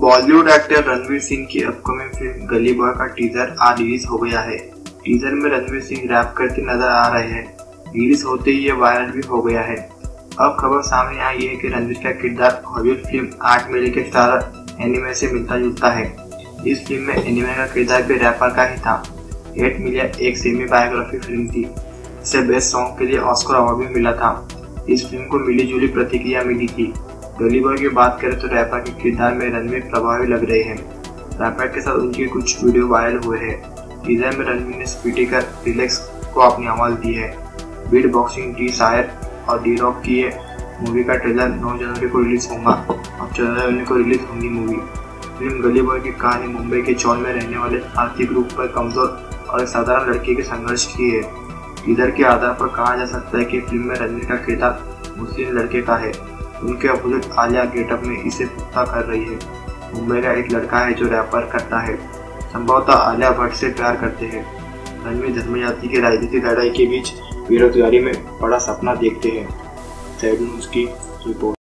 Bollywood actor Ranveer Singh की upcoming film Gully boy का teaser आज रिलीज़ हो गया है। टीजर में रणवीर सिंह रैप करते नज़र आ रहे हैं। रिलीज़ होते ही ये वायरल भी हो गया है। अब खबर सामने आई है कि रणवीर का किरदार हॉलीवुड फ़िल्म आठ मेले के स्टार एनिमे से मिलता जुलता है। इस फ़िल्म में एनिमे का किरदार भी रैपर का ही था। एट मिलियन एक सेमी बायोग्राफी फ़िल्म थी। इसे बेस्ट सॉन्ग के लिए ऑस्कर अवार्ड भी मिला था। इस फ़िल्म को मिली जुली प्रतिक्रिया मिली थी। गली बॉय की बात करें तो रैपर के किरदार में रणवीर प्रभावी लग रहे हैं। रैपर के साथ उनके कुछ वीडियो वायरल हुए हैं। टीजर में रणवीर ने स्पीटी कर रिलैक्स को अपनी आवाज़ दी है। बीट बॉक्सिंग डी शायर और डी रॉक की मूवी का ट्रेलर 9 जनवरी को रिलीज़ होगा। और चौदह जनवरी को रिलीज़ होंगी मूवी। फ़िल्म गली बॉय की कहानी मुंबई के चौल में रहने वाले आर्थिक रूप पर कमज़ोर और एक साधारण लड़के के संघर्ष की है। टीजर के आधार पर कहा जा सकता है कि फ़िल्म में रणवीर का किरदार मुस्लिम लड़के का है। उनके अपोजिट आलिया गेटअप में इसे पुख्ता कर रही है। मुंबई का एक लड़का है जो रैपर करता है। संभवतः आलिया भट्ट से प्यार करते हैं। रणवीर धर्म जाति के राजनीतिक लड़ाई के बीच बेरोजगारी में बड़ा सपना देखते हैं। न्यूज़ की रिपोर्ट।